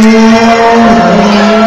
Amen.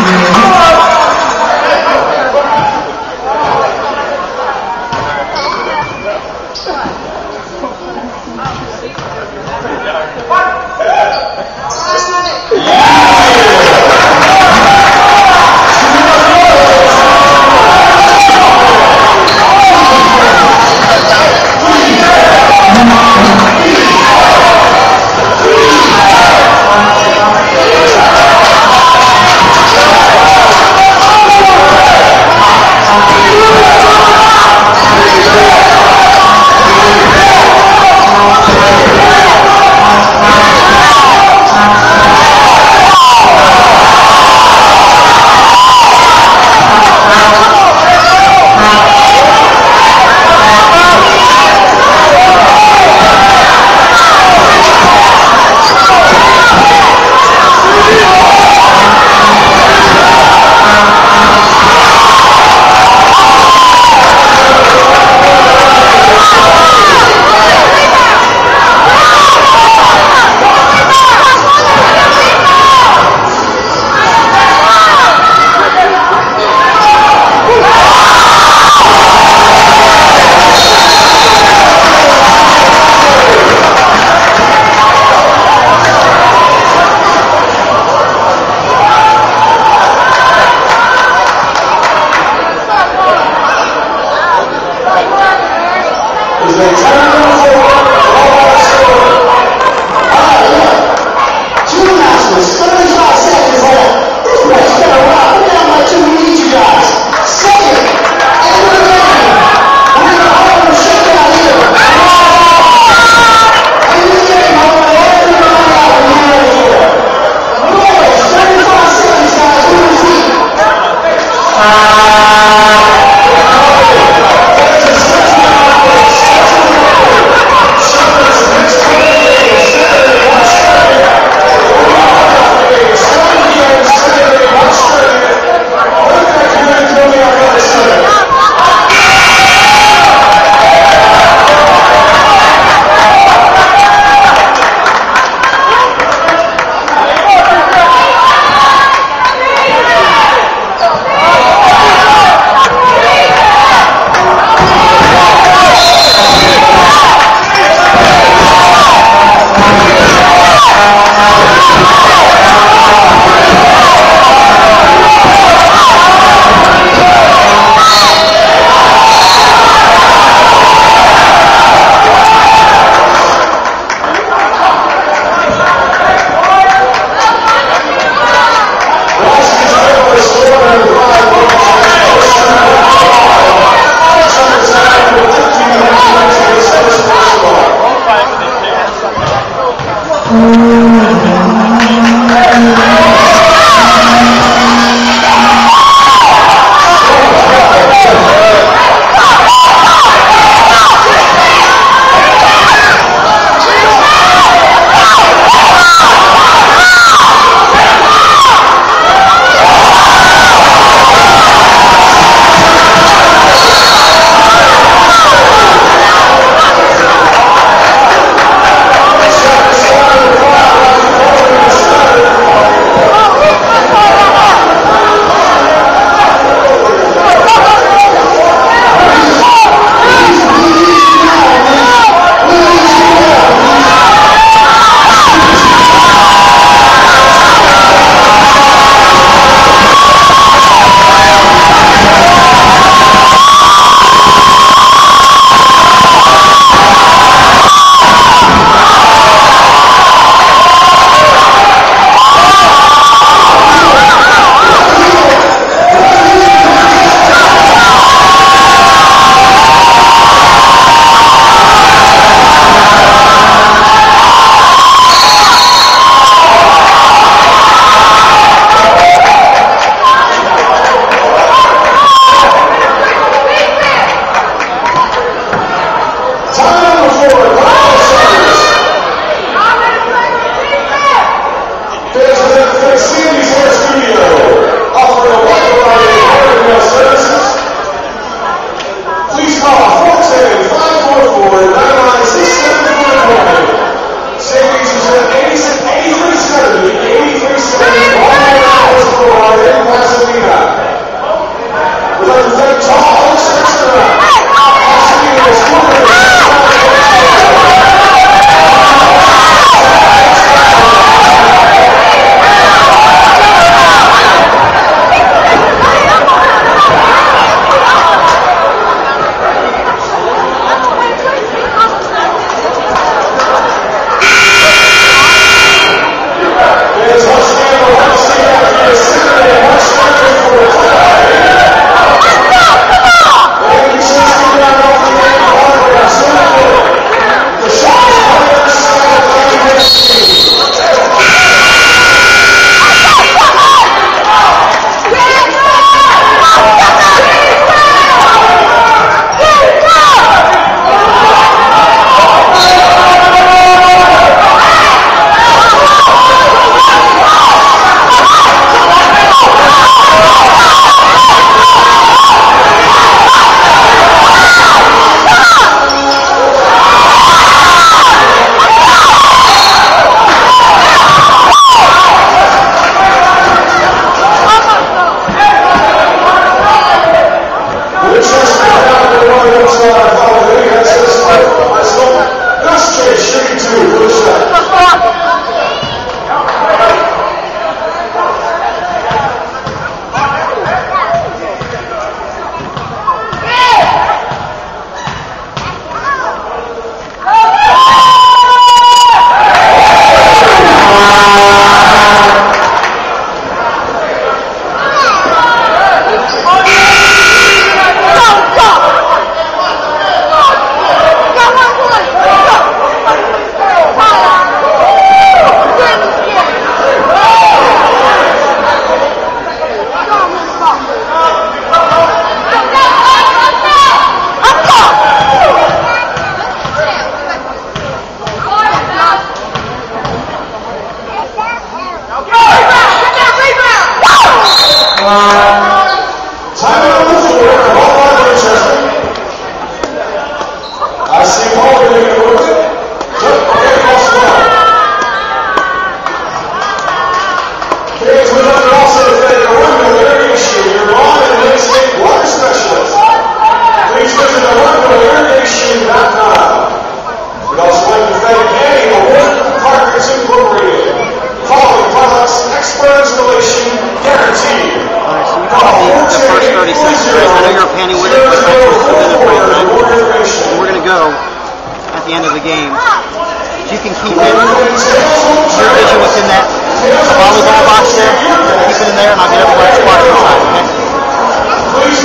Is you can keep it, your vision within that volleyball box there, keep it in there, and I'll get everybody squashed inside, okay? Please,